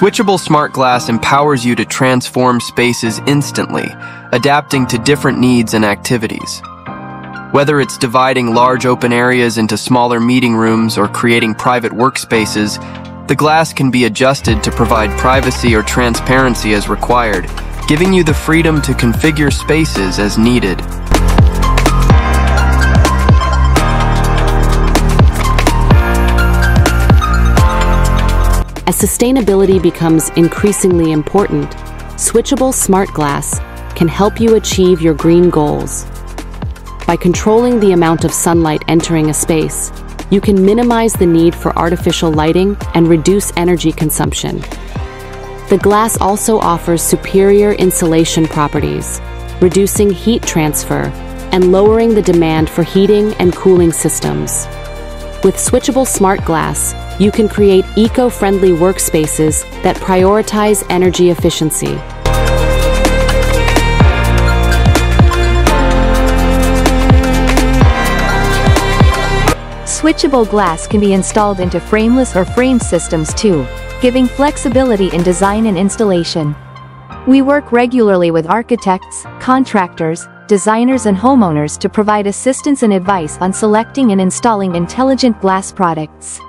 Switchable smart glass empowers you to transform spaces instantly, adapting to different needs and activities. Whether it's dividing large open areas into smaller meeting rooms or creating private workspaces, the glass can be adjusted to provide privacy or transparency as required, giving you the freedom to configure spaces as needed. As sustainability becomes increasingly important, switchable smart glass can help you achieve your green goals. By controlling the amount of sunlight entering a space, you can minimize the need for artificial lighting and reduce energy consumption. The glass also offers superior insulation properties, reducing heat transfer and lowering the demand for heating and cooling systems. With switchable smart glass, you can create eco-friendly workspaces that prioritize energy efficiency. Switchable glass can be installed into frameless or frame systems too, giving flexibility in design and installation. We work regularly with architects, contractors, designers and homeowners to provide assistance and advice on selecting and installing intelligent glass products.